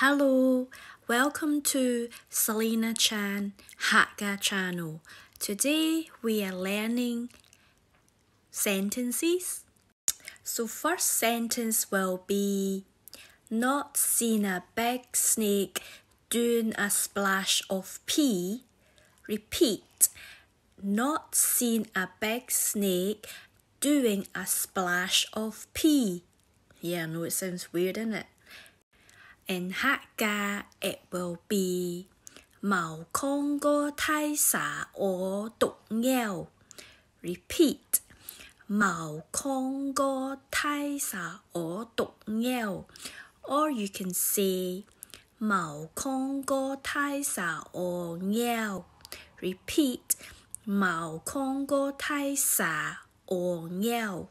Hello, welcome to Selina Chan Hakka channel. Today we are learning sentences. So first sentence will be not seen a big snake doing a splash of pee. Repeat. Not seen a big snake doing a splash of pee. Yeah, I know it sounds weird, isn't it? and Hakka it will be. Màu kong go tai sa ổ tục nghèo. Repeat. Màu kong go tai sa ổ tục nghèo. Or you can say Màu kong go tai sa ổ nghèo. Repeat. Màu kong go tai sa ổ nghèo.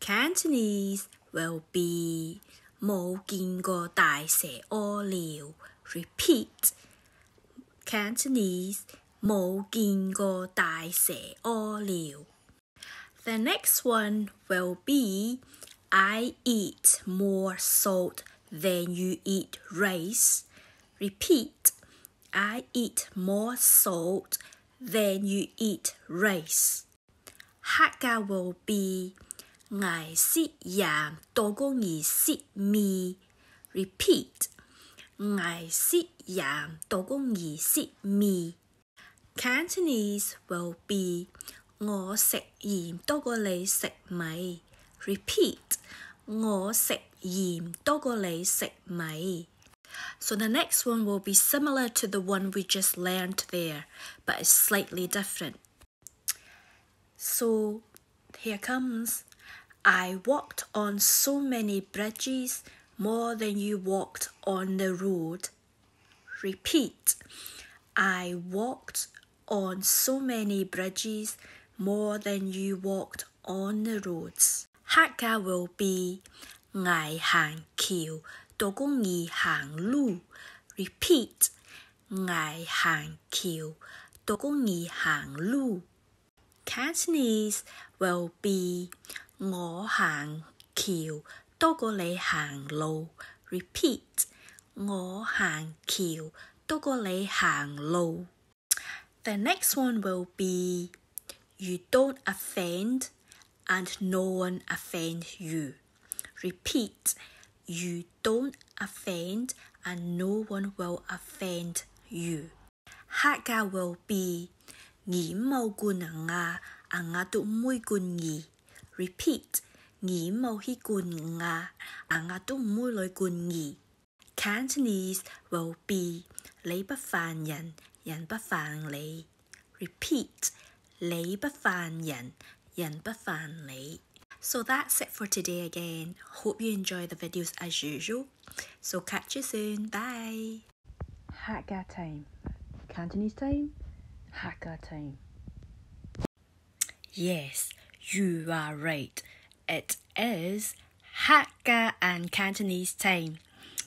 Cantonese will be 冇见过大蛇屙尿。Repeat Cantonese 冇见过大蛇屙尿。The next one will be I eat more salt than you eat rice. Repeat I eat more salt than you eat rice. Hakka will be 挨蚀盐多过你蚀米。Repeat，挨蚀盐多过你蚀米。Cantonese will be 我食盐多过你食米。Repeat，我食盐多过你食米。So the next one will be similar to the one we just learned there, but it's slightly different. So here comes. I walked on so many bridges more than you walked on the road. Repeat. I walked on so many bridges more than you walked on the roads. Hakka will be 挨行桥多过你行路. Repeat. 挨行桥多过你行路. Cantonese will be 我行桥多过你行路。Repeat，我行桥多过你行路。The next one will be You don't offend and no one offend you. Repeat, you don't offend and no one will offend you. Hakka will be 你冇管人啊，人啊都唔会管你。 Repeat，你冇去管我，我都唔会来管你。Cantonese will be 你不烦人，人不烦你。Repeat，你不烦人，人不烦你。So that's it for today again. Hope you enjoy the videos as usual. So catch you soon. Bye. Hakka time. Cantonese time. Hakka time. Yes. you are right. It is Hakka and Cantonese time.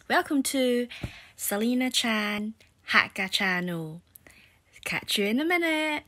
Welcome to Selina Chan Hakka channel. Catch you in a minute.